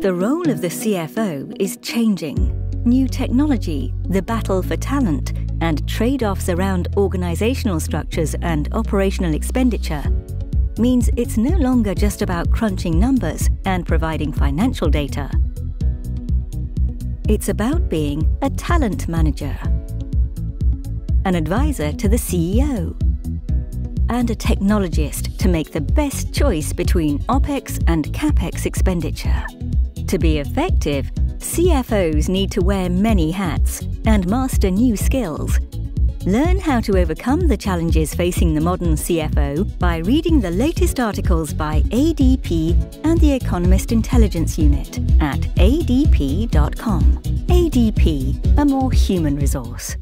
The role of the CFO is changing. New technology, the battle for talent, and trade offs around organisational structures and operational expenditure means it's no longer just about crunching numbers and providing financial data. It's about being a talent manager, an advisor to the CEO, and a technologist to make the best choice between OPEX and CAPEX expenditure. To be effective, CFOs need to wear many hats and master new skills. Learn how to overcome the challenges facing the modern CFO by reading the latest articles by ADP and the Economist Intelligence Unit at adp.com. ADP, a more human resource.